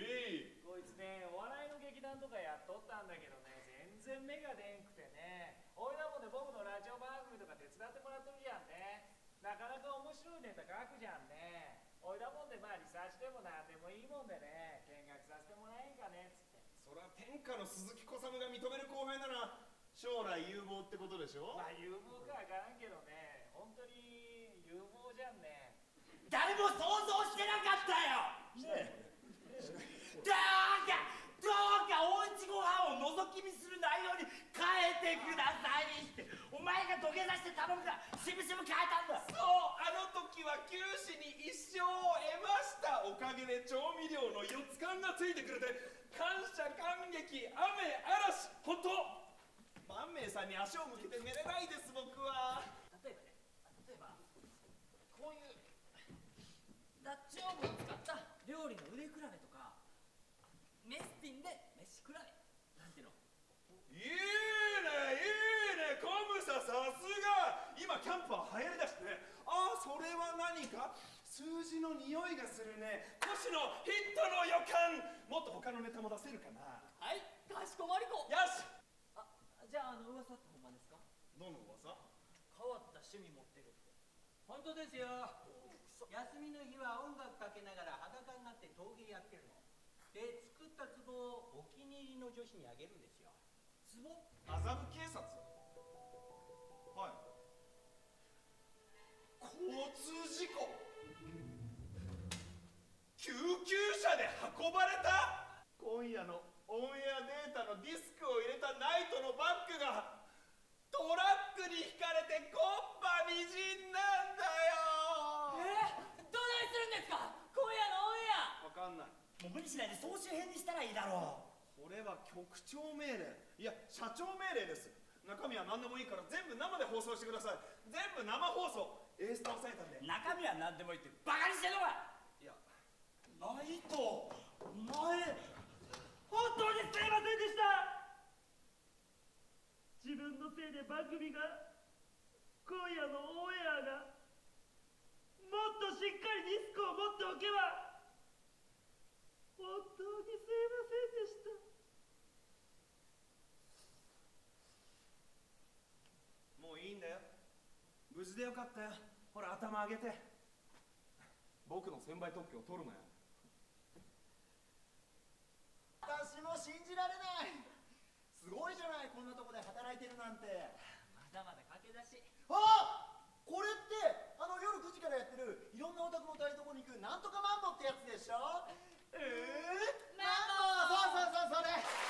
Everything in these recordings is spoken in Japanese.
いこいつねお笑いの劇団とかやっとったんだけどね全然目が出んくてね。おいらもね僕のラジオ番組とか手伝ってもらってるじゃんね。なかなか面白いネタ書くじゃんね。おいらもんでまあリサーチでもなんでもいいもんでね。見学させてもらえんかねっつって。そりゃ天下の鈴木小雨が認める後輩なら将来有望ってことでしょ？まあ有望かわからんけどね。本当に有望じゃんね。誰も想像してなかったよ！ねどうかどうかおうちご飯を覗き見する内容に変えてくださいってお前が土下座して頼むか？らしぶしぶ変えたんだ。そうあの時は九死に一生を得ましたおかげで調味料の四つ缶がついてくれて感謝感激雨嵐本当万明さんに足を向けて寝れないです僕は。例えばね例えばこういうダッチオーブンを使った料理の腕比べとかメスティンで飯比べなんていうの？いいねいいね。コムサさすが。今キャンプは流行りだしてね。ああそれは何か？数字の匂いがするね。腰のヒットの予感。もっと他のネタも出せるかな。はいかしこまりこ。よし。あじゃああの噂ってほんまですか？どの噂？変わった趣味持ってるって。本当ですよ。休みの日は音楽かけながら裸になって陶芸やってるので作った壺をお気に入りの女子にあげるんですよ。壺？麻布警察？はい。交通事故？救急車で運ばれた？今夜のオンエアデータのディスクを入れたナイトのバッグがトラックにひかれてコッパみじんなんだよ。え？ー、どないするんですか？今夜のオンエア。わかんないもう無理しないで総集編にしたらいいだろこれは局長命令。いや社長命令です。中身は何でもいいから全部生で放送してください。全部生放送。A スタ押さえたんで。う中身は何でもいいってバカにしてんのか。いや。ナイトお前本当にすいませんでした自分のせいで番組が今夜のオンエアがもっとしっかりディスクを持っておけば本当にすいませんでしたもういいんだよ無事でよかったよ。ほら頭上げて。僕の先輩特許を取るなよ。私も信じられない。すごいじゃないこんなとこで働いてるなんて。まだまだ駆け出し。あこれってあの夜9時からやってるいろんなお宅の台所に行くなんとかマンボってやつでしょえー、マンボそうそうそうそれ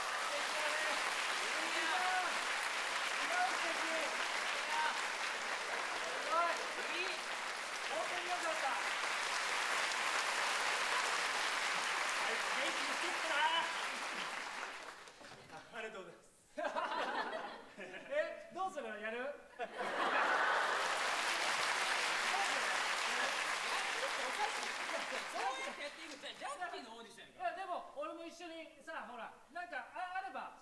ありがとうございますえどうするやるそうやってやっていくじゃあジャッキーのオーディションやいやでも俺も一緒にさほらなんかああれば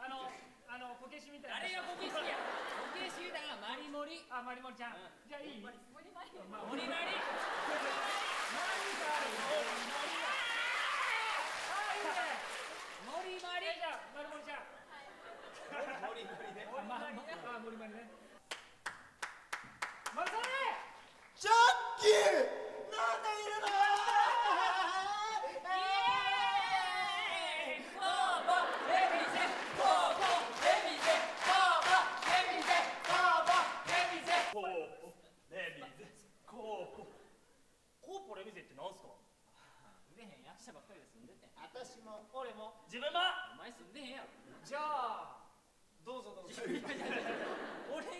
あのあのこけしみたいな誰がこけしやこけしだがマリモリあマリモリちゃん、うん。じゃあいい？モリモリマリまあモリマリ何があるのあいいね。モリマリえじゃあマリモリちゃんね。あまあモリマリね。マリさんね。ジャッキー。なんでいるのコーポレミゼコーポコーポレミゼってなんすか売れへん役者ばっかりで住んでて私も。俺も。自分も。お前住んでへんやろ。じゃあどうぞどうぞ。俺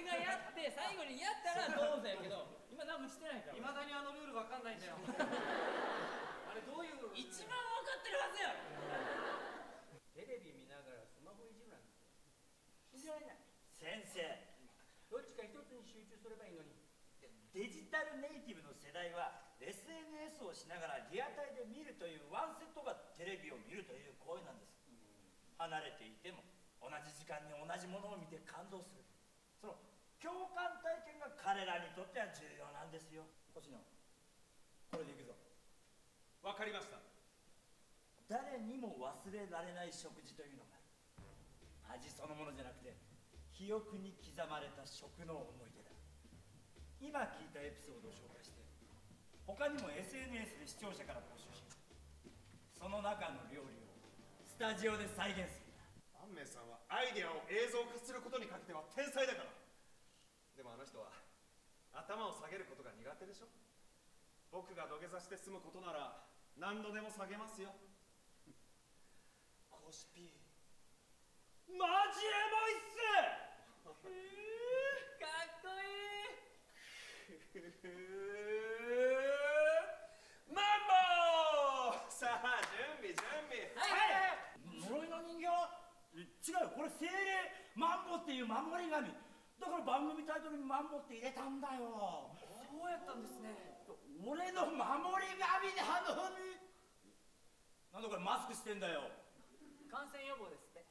がやって最後にやったらどうぞやけど今何もしてないから。いまだにあのルールわかんないんだよ。あれどういう一番分かってるはずやろ。テレビ見ながらスマホいじるなんて信じられない。先生。どっちか一つに集中すればいいのに。デジタルネイティブの世代は SNS をしながらリアタイで見るというワンセットがテレビを見るという行為なんです。離れていても同じ時間に同じものを見て感動する。その共感体験が彼らにとっては重要なんですよ。星野これでいくぞ。わかりました。誰にも忘れられない食事というのが味そのものじゃなくて記憶に刻まれた食の思い出だ。今聞いたエピソードを紹介して他にも SNS で視聴者から募集しその中の料理をスタジオで再現するんだ。アンメイさんはアイデアを映像化することにかけては天才だから。でもあの人は頭を下げることが苦手でしょ。僕が土下座して済むことなら何度でも下げますよ。コシピマジエモいっす！かっこいい マンボーさあ準備準備呪いの人形違うよこれ精霊マンボっていう守り神。だから番組タイトルにマンボって入れたんだよ。そうやったんですね。俺の守り神なのに。なんだこれマスクしてんだよ。感染予防ですって。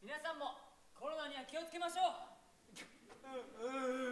皆さんもコロナには気をつけましょう